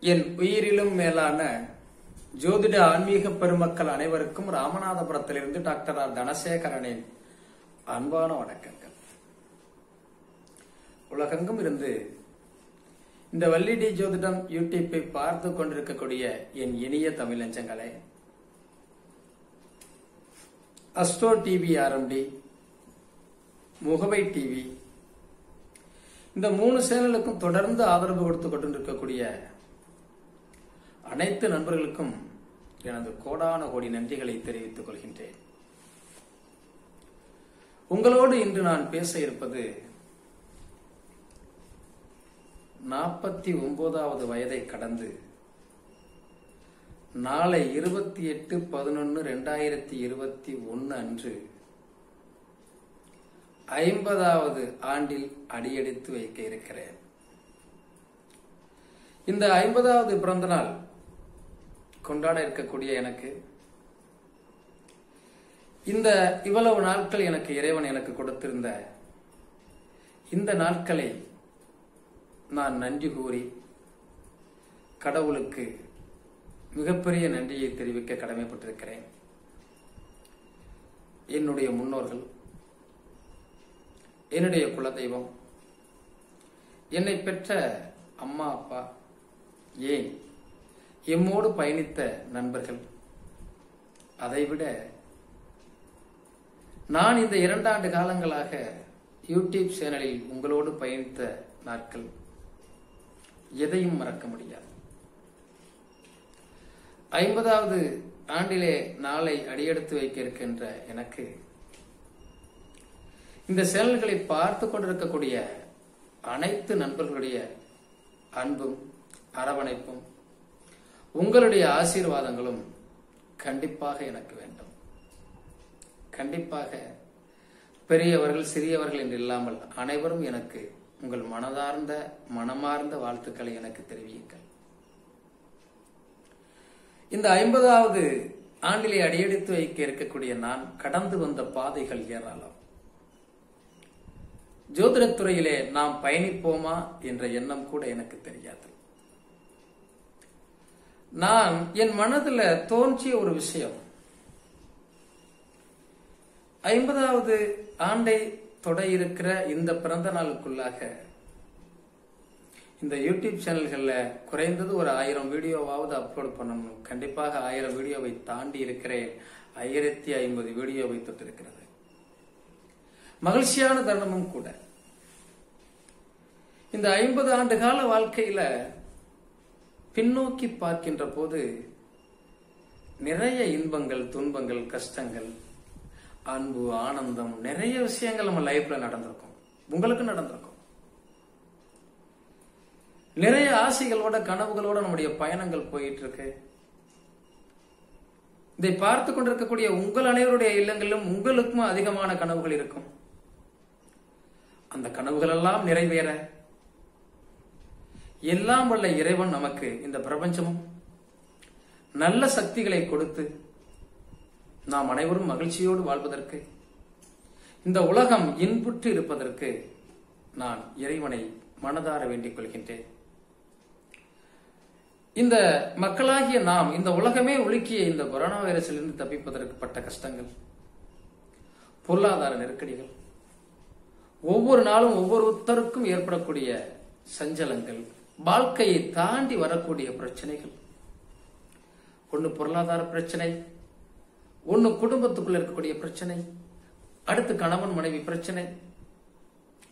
என் உயிரிலும் மேலான ஜோதிட ஆன்மீக பெருமக்கள் அனைவருக்கும் ராமநாதபுரத்திலிருந்து டாக்டர் ஆர். தனசேகரனின் அன்பான வணக்கங்கள். உலகெங்கும் இருந்து இந்த வள்ளிடி ஜோதிடம் யூடியூப்பை பார்த்து கொண்டிருக்கக்கூடிய என் இனிய தமிழஞ்சங்களே Astro TV RMT Mugavai TV இந்த மூணு சேனலுக்கும் தொடர்ந்து ஆதரவு கொடுத்து கொண்டிருக்கக்கூடிய அனைத்து நண்பர்களுக்கும் எனது கோடான கோடி நன்றிகளை தெரிவித்துக் கொள்கின்றேன். உங்களோடு இன்று நான் பேச இருப்பது நாற்பத்தி ஒன்பதாவது வயதை கடந்து நாளை இருபத்தி எட்டு பதினொன்று ரெண்டாயிரத்தி இருபத்தி ஒன்று அன்று ஐம்பதாவது ஆண்டில் அடியெடுத்து வைக்க இருக்கிறேன். இந்த ஐம்பதாவது பிறந்த நாள் கொண்டாட இருக்கக்கூடிய எனக்கு இந்த இவ்வளவு நாட்கள் எனக்கு இறைவன் எனக்கு கொடுத்திருந்த இந்த நாட்களை நான் நன்றி கூறி கடவுளுக்கு மிகப்பெரிய நன்றியை தெரிவிக்க கடமைப்பட்டிருக்கிறேன். என்னுடைய முன்னோர்கள் என்னுடைய குலதெய்வம். என்னை பெற்ற அம்மா அப்பா ஏன் எம்மோடு பயணித்த நண்பர்கள்? அதைவிட நான் இந்த இரண்டாண்டு காலங்களாக யூடியூப் சேனலில் உங்களோடு பயணித்த நாட்கள் எதையும் மறக்க முடியாது. ஐம்பதாவது ஆண்டிலே நாளை அடியெடுத்து வைக்க இருக்கின்ற எனக்கு இந்த சேனல்களை பார்த்து கொண்டிருக்கக்கூடிய அனைத்து நண்பர்களுடைய அன்பும் அரவணைப்பும் உங்களுடைய ஆசீர்வாதங்களும் கண்டிப்பாக எனக்கு வேண்டும். கண்டிப்பாக பெரியவர்கள் சிறியவர்கள் என்று இல்லாமல் அனைவரும் எனக்கு உங்கள் மனதார்ந்த மனமார்ந்த வாழ்த்துக்களை எனக்கு தெரிவியுங்கள். இந்த ஐம்பதாவது ஆண்டிலே அடியெடுத்து வைக்க இருக்கக்கூடிய நான் கடந்து வந்த பாதைகள் ஏராளம். ஜோதிடத்துறையிலே நாம் பயணிப்போமா என்ற எண்ணம் கூட எனக்கு தெரியாது. நான் என் மனதுல தோன்றிய ஒரு விஷயம். ஐம்பதாவது ஆண்டை தொட இருக்கிற இந்த பிறந்த நாளுக்குள்ளாக இந்த யூடியூப் சேனல்களில் குறைந்தது ஒரு ஆயிரம் வீடியோவாவது அப்லோட் பண்ணணும். கண்டிப்பாக ஆயிரம் வீடியோவை தாண்டி இருக்கிறேன். ஆயிரத்தி ஐம்பது வீடியோவை தொட்டிருக்கிறது. மகிழ்ச்சியான தருணமும் கூட. இந்த ஐம்பது ஆண்டு கால வாழ்க்கையில பின்னோக்கி பார்க்கின்ற போது நிறைய இன்பங்கள் துன்பங்கள் கஷ்டங்கள் அன்பு ஆனந்தம் நிறைய விஷயங்கள் நம்ம லைஃப்ல நடந்திருக்கும். உங்களுக்கு நடந்திருக்கும். நிறைய ஆசைகளோட கனவுகளோட நம்முடைய பயணங்கள் போயிட்டு இருக்கு இதை பார்த்து கொண்டிருக்கக்கூடிய உங்கள் அனைவருடைய இல்லங்களிலும் உங்களுக்கும் அதிகமான கனவுகள் இருக்கும். அந்த கனவுகள் எல்லாம் நிறைவேற. எல்லாம் வல்ல இறைவன் நமக்கு இந்த பிரபஞ்சமும் நல்ல சக்திகளை கொடுத்து நாம் அனைவரும் மகிழ்ச்சியோடு வாழ்வதற்கு இந்த உலகம் இன்புற்று இருப்பதற்கு நான் இறைவனை மனதார வேண்டிக் கொள்கின்றேன். இந்த மக்களாகிய நாம் இந்த உலகமே ஒழுக்கிய இந்த கொரோனா வைரஸிலிருந்து தப்பிப்பதற்கு பட்ட கஷ்டங்கள் பொருளாதார நெருக்கடிகள் ஒவ்வொரு நாளும் ஒவ்வொருத்தருக்கும் ஏற்படக்கூடிய சஞ்சலங்கள் வாழ்க்கையை தாண்டி வரக்கூடிய பிரச்சனைகள். ஒன்று பொருளாதார பிரச்சனை ஒன்று குடும்பத்துக்குள்ள இருக்கக்கூடிய பிரச்சனை அடுத்து கணவன் மனைவி பிரச்சனை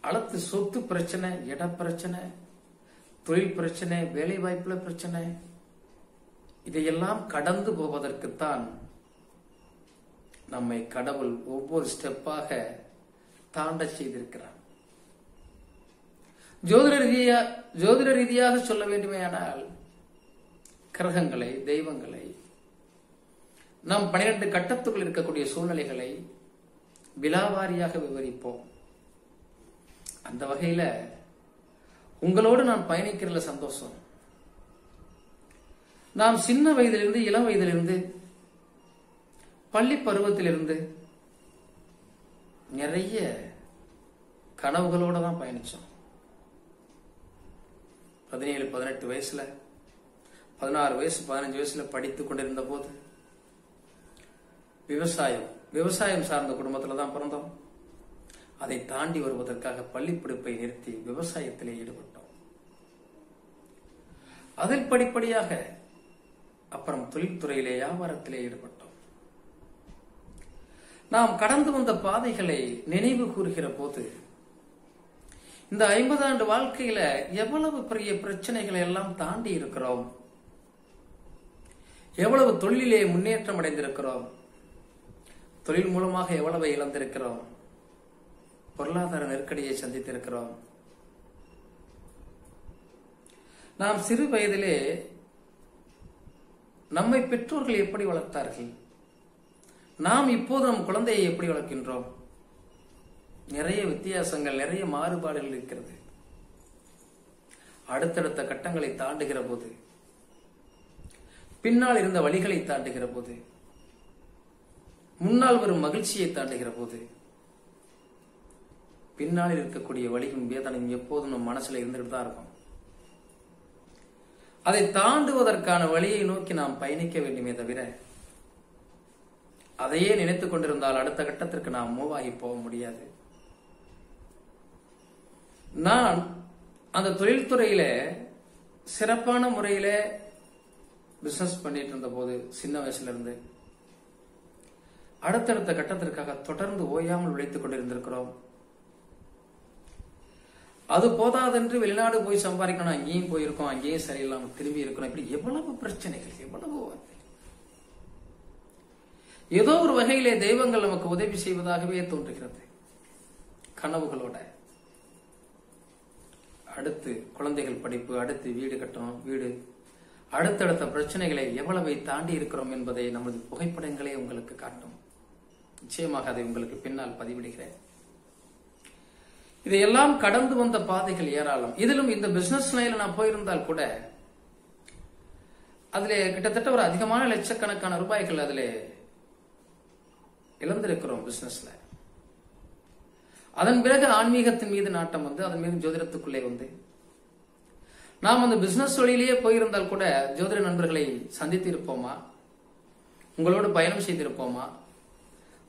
அடுத்து சொத்து பிரச்சனை இட பிரச்சனை தொழில் பிரச்சனை வேலை வாய்ப்புல பிரச்சனை. இதையெல்லாம் கடந்து போவதற்குத்தான் நம்மை கடவுள் ஒவ்வொரு ஸ்டெப்பாக தாண்ட செய்திருக்கிறார் ஜோதிட ரீதியா ஜோதிட ரீதியாக சொல்ல வேண்டுமேயானால் கிரகங்களை தெய்வங்களை நாம் பனிரெண்டு கட்டத்துக்குள் இருக்கக்கூடிய சூழ்நிலைகளை விலாவாரியாக விவரிப்போம். அந்த வகையில உங்களோடு நான் பயணிக்கிறதுல சந்தோஷம். நாம் சின்ன வயதிலிருந்து இளம் வயதிலிருந்து பள்ளி பருவத்திலிருந்து நிறைய கனவுகளோட தான் பயணித்தோம் பதினேழு பதினெட்டு வயசுல பதினாறு வயசு பதினஞ்சு வயசுல படித்து கொண்டிருந்த போது விவசாயம் விவசாயம் சார்ந்த குடும்பத்துல தான் பிறந்தோம். அதை தாண்டி வருவதற்காக பள்ளி படிப்பை நிறுத்தி விவசாயத்திலே ஈடுபட்டோம். அதில் படிப்படியாக அப்புறம் தொழில்துறையிலே வியாபாரத்திலே ஈடுபட்டோம். நாம் கடந்து வந்த பாதைகளை நினைவு கூறுகிற போது இந்த ஐம்பது ஆண்டு வாழ்க்கையில எவ்வளவு பெரிய பிரச்சனைகளை எல்லாம் தாண்டி இருக்கிறோம்? எவ்வளவு தொழிலே முன்னேற்றம் அடைந்திருக்கிறோம்? தொழில் மூலமாக எவ்வளவு இழந்திருக்கிறோம்? பொருளாதார நெருக்கடியை சந்தித்திருக்கிறோம். நாம் சிறு வயதிலே நம்மை பெற்றோர்கள் எப்படி வளர்த்தார்கள்? நாம் இப்போது நம் குழந்தையை எப்படி வளர்க்கின்றோம்? நிறைய வித்தியாசங்கள் நிறைய மாறுபாடுகள் இருக்கிறது. அடுத்தடுத்த கட்டங்களை தாண்டுகிற போது பின்னால் இருந்த வழிகளை தாண்டுகிற போது முன்னால் வரும் மகிழ்ச்சியை தாண்டுகிற போது பின்னால் இருக்கக்கூடிய வழியும் வேதனையும் எப்போதும் நம் மனசுல இருந்துட்டு தான் இருக்கும். அதை தாண்டுவதற்கான வழியை நோக்கி நாம் பயணிக்க வேண்டுமே தவிர அதையே நினைத்துக் கொண்டிருந்தால் அடுத்த கட்டத்திற்கு நாம் மூவ் ஆகி போக முடியாது. நான் அந்த தொழில்துறையில சிறப்பான முறையில பிசினஸ் பண்ணிட்டு இருந்த போது சின்ன வயசுல இருந்து அடுத்தடுத்த கட்டத்திற்காக தொடர்ந்து ஓயாமல் உழைத்துக் கொண்டிருந்திருக்கிறோம். அது போதாதென்று வெளிநாடு போய் சம்பாதிக்கணும் அங்கேயும் போயிருக்கோம் அங்கேயும் சரியில்லாமல் திரும்பி இருக்கணும் இப்படி எவ்வளவு பிரச்சனைகள் எவ்வளவு ஏதோ ஒரு வகையிலே தெய்வங்கள் நமக்கு உதவி செய்வதாகவே தோன்றுகிறது. கனவுகளோட. அடுத்து குழந்தைகள் படிப்பு அடுத்து வீடு கட்டணும் வீடு. அடுத்தடுத்த பிரச்சனைகளை எவ்வளவை தாண்டி இருக்கிறோம் என்பதை நமது புகைப்படங்களே உங்களுக்கு காட்டும். நிச்சயமாக அதை உங்களுக்கு பின்னால் பதிவிடுகிறேன். இதையெல்லாம் கடந்து வந்த பாதைகள் ஏராளம். இதிலும் இந்த பிசினஸ் லைன்ல நான் போயிருந்தால் கூட அதுல கிட்டத்தட்ட ஒரு அதிகமான லட்சக்கணக்கான ரூபாய்கள் அதுல இழந்திருக்கிறோம் பிசினஸ்ல அதன் பிறகு ஆன்மீகத்தின் மீது நாட்டம் வந்து அதன் மீது ஜோதிடத்துக்குள்ளே வந்து. நாம் அந்த பிசினஸ் வழியிலேயே போயிருந்தால் கூட ஜோதிட நண்பர்களை சந்தித்து இருப்போமா உங்களோடு பயணம் செய்திருப்போமா?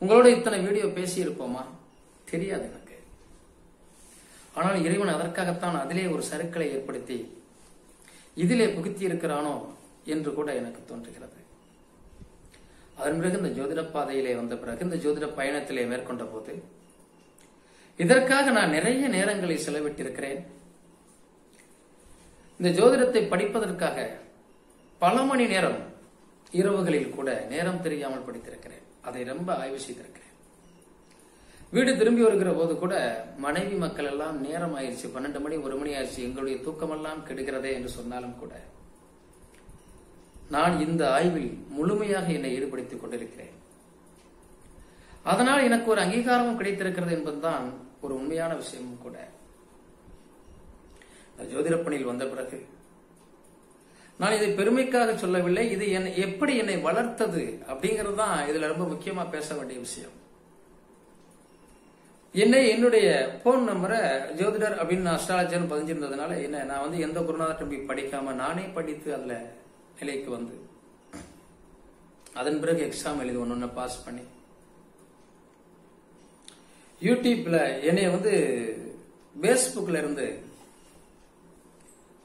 உங்களோட இத்தனை வீடியோ பேசி இருப்போமா தெரியாது எனக்கு. ஆனால் இறைவன் அதற்காகத்தான் அதிலே ஒரு சருக்களை ஏற்படுத்தி இதிலே புகுத்தி இருக்கிறானோ என்று கூட எனக்கு தோன்றுகிறது. அதன் பிறகு இந்த ஜோதிட பாதையிலே வந்த பிறகு இந்த ஜோதிட பயணத்திலே மேற்கொண்ட போது இதற்காக நான் நிறைய நேரங்களை செலவிட்டிருக்கிறேன். இந்த ஜோதிடத்தை படிப்பதற்காக பல மணி நேரம் இரவுகளில் கூட நேரம் தெரியாமல் படித்திருக்கிறேன். அதை ரொம்ப ஆய்வு செய்திருக்கிறேன். வீடு திரும்பி வருகிற போது கூட மனைவி மக்கள் எல்லாம் நேரம் ஆயிடுச்சு. பன்னெண்டு மணி ஒரு மணி ஆயிடுச்சு. எங்களுடைய தூக்கமெல்லாம் கெடுகிறதே என்று சொன்னாலும் கூட நான் இந்த ஆய்வில் முழுமையாக என்னை ஈடுபடுத்திக் கொண்டிருக்கிறேன். அதனால் எனக்கு ஒரு அங்கீகாரமும் கிடைத்திருக்கிறது என்பதுதான் ஒரு உண்மையான விஷயமும் கூட. ஜோதிடப்பணியில் வந்த பிறகு. நான் இதை பெருமைக்காக சொல்லவில்லை இது என்னை எப்படி என்னை வளர்த்தது அப்படிங்கிறது தான் இதுல ரொம்ப முக்கியமா பேச வேண்டிய விஷயம். என்னை என்னுடைய போன் நம்பரை ஜோதிடர் அப்படின்னு அஸ்ட்ராலஜர்னு பதிஞ்சிருந்ததுனால என்ன நான் வந்து எந்த குருநாதர்கிட்ட போய் படிக்காம நானே படித்து அதுல நிலைக்கு வந்து. அதன் பிறகு எக்ஸாம் எழுதி ஒன்னு பாஸ் பண்ணி. யூடியூப்ல என்னைய வந்து பேஸ்புக்ல இருந்து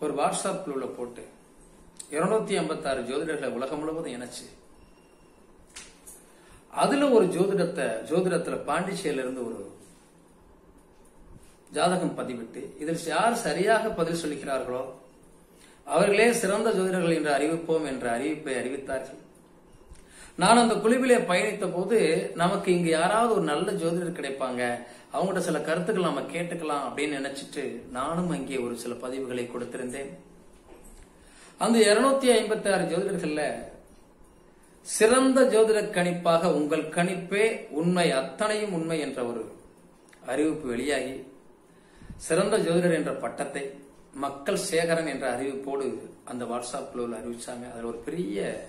ஒரு வாட்ஸ்அப் உள்ள போட்டு இருநூத்தி ஐம்பத்தாறு ஜோதிடர்களை உலகம் முழுவதும் இணைச்சு. அதுல ஒரு ஜோதிடத்தை ஜோதிடத்துல பாண்டிச்சேரியில இருந்து ஒரு ஜாதகம் பதிவிட்டு இதில் யார் சரியாக பதில் சொல்லுகிறார்களோ அவர்களே சிறந்த ஜோதிடர்கள் என்று அறிவிப்போம் என்ற அறிவிப்பை அறிவித்தார்கள். நான் அந்த குழுவிலே பயணித்த போது நமக்கு இங்கு யாராவது ஒரு நல்ல ஜோதிடர் கிடைப்பாங்க. அவங்கள்ட்ட சில கருத்துக்கள் நம்ம கேட்டுக்கலாம் அப்படின்னு நினைச்சிட்டு நானும் அங்கே ஒரு சில பதிவுகளை கொடுத்திருந்தேன். அந்த இருநூத்தி ஐம்பத்தி ஆறு ஜோதிடர்கள்ல சிறந்த ஜோதிட கணிப்பாக உங்கள் கணிப்பே உண்மை அத்தனையும் உண்மை என்ற ஒரு அறிவிப்பு வெளியாகி சிறந்த ஜோதிடர் என்ற பட்டத்தை மக்கள் சேகரன் என்ற அறிவிப்போடு அந்த வாட்ஸ்அப் குழுவில் அறிவிச்சாங்க. அதில் ஒரு பெரிய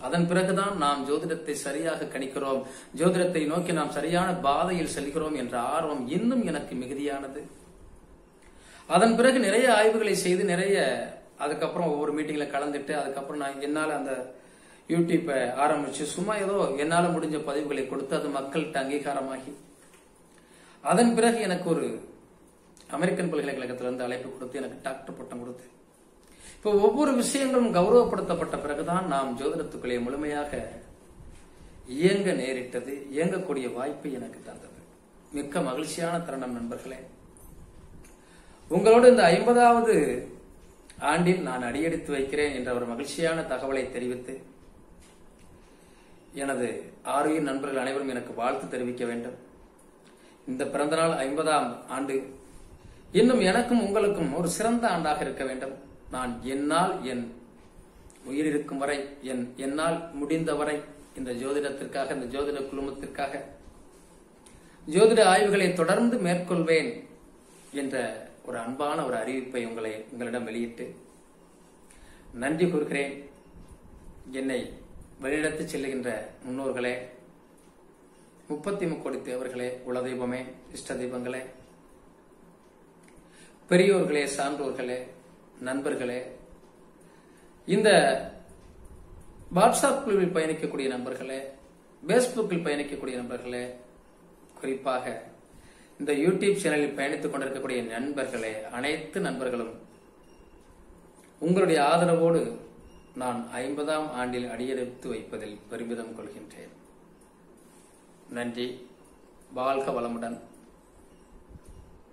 அதன் பிறகுதான் நாம் ஜோதிடத்தை சரியாக கணிக்கிறோம். ஜோதிடத்தை நோக்கி நாம் சரியான பாதையில் செல்கிறோம் என்ற ஆர்வம் இன்னும் எனக்கு மிகுதியானது. அதன் பிறகு நிறைய ஆய்வுகளை செய்து நிறைய அதுக்கப்புறம் ஒவ்வொரு மீட்டிங்ல கலந்துட்டு அதுக்கப்புறம் நான் என்னால் அந்த யூடியூப்பை ஆரம்பிச்சு சும்மா ஏதோ என்னால் முடிஞ்ச பதிவுகளை கொடுத்து அது மக்கள்கிட்ட அங்கீகாரமாகி. அதன் பிறகு எனக்கு ஒரு அமெரிக்கன் பல்கலைக்கழகத்திலிருந்து அழைப்பு கொடுத்து எனக்கு டாக்டர் பட்டம் கொடுத்து. இப்போ ஒவ்வொரு விஷயங்களும் கௌரவப்படுத்தப்பட்ட பிறகுதான் நாம் ஜோதிடத்துக்குள்ளே முழுமையாக இயங்க நேரிட்டது இயங்கக்கூடிய வாய்ப்பு எனக்கு தந்தது. மிக்க மகிழ்ச்சியான தருணம் நண்பர்களே. உங்களோடு இந்த ஐம்பதாவது ஆண்டில் நான் அடியெடுத்து வைக்கிறேன் என்ற ஒரு மகிழ்ச்சியான தகவலை தெரிவித்து எனது ஆரோக்கிய நண்பர்கள் அனைவரும் எனக்கு வாழ்த்து தெரிவிக்க வேண்டும். இந்த பிறந்தநாள் ஐம்பதாம் ஆண்டு இன்னும் எனக்கும் உங்களுக்கும் ஒரு சிறந்த ஆண்டாக இருக்க வேண்டும். நான் என்னால் என் உயிர் இருக்கும் வரை என் என்னால் முடிந்த வரை இந்த ஜோதிடத்திற்காக இந்த ஜோதிட குழுமத்திற்காக ஜோதிட ஆய்வுகளை தொடர்ந்து மேற்கொள்வேன் என்ற ஒரு அன்பான ஒரு அறிவிப்பை உங்களை உங்களிடம் வெளியிட்டு நன்றி கூறுகிறேன். என்னை வழிநடத்தி செல்லுகின்ற முன்னோர்களே முப்பத்தி முக்கோடி தேவர்களே குலதெய்வமே இஷ்ட தெய்வங்களே பெரியோர்களே சான்றோர்களே நண்பர்களே இந்த வாட்ஸ்அப் குழுவில் பயணிக்கக்கூடிய நண்பர்களே பேஸ்புக்கில் பயணிக்கக்கூடிய நண்பர்களே குறிப்பாக இந்த யூடியூப் சேனலில் பயணித்துக் கொண்டிருக்கக்கூடிய நண்பர்களே அனைத்து நண்பர்களும் உங்களுடைய ஆதரவோடு நான் ஐம்பதாம் ஆண்டில் அடியெடுத்து வைப்பதில் பெருமிதம் கொள்கின்றேன். நன்றி. வாழ்க வளமுடன்.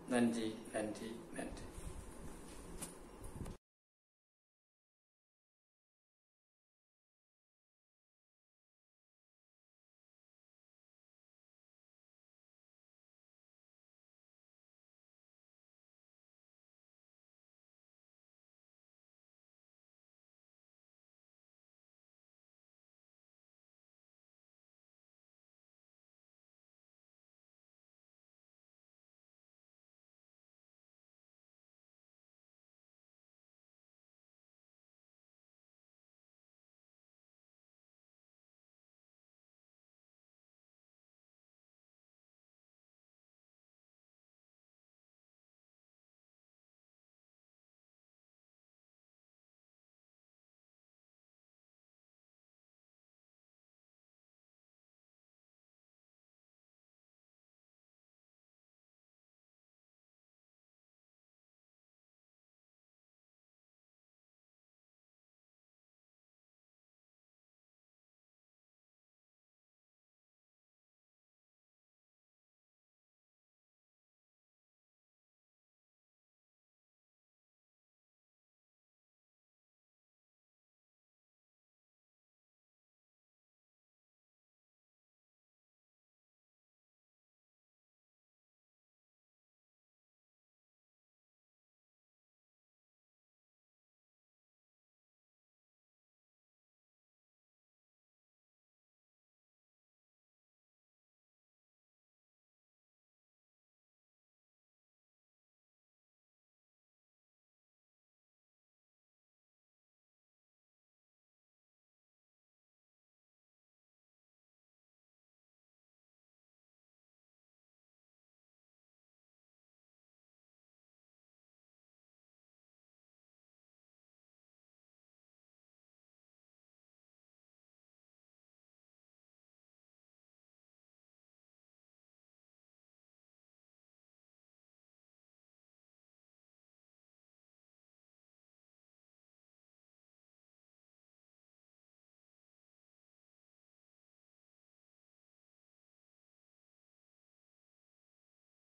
நன்றி நன்றி. நன்றி